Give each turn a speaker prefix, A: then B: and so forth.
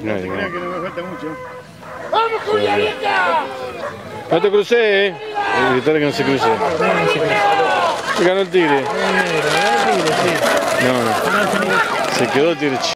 A: No,
B: No se
A: no.
B: crean que no me falta mucho.
C: ¡Vamos, Julianita!
A: No te crucé, eh. Evitar que no se cruce. Se ganó el tigre. No, no. Se quedó el tigre.